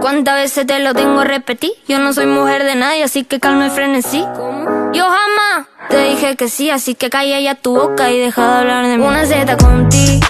¿Cuántas veces te lo tengo a repetir? Yo no soy mujer de nadie, así que calma y frenesí. Yo jamás te dije que sí, así que calla ya tu boca y deja de hablar de mí. Una Z contigo,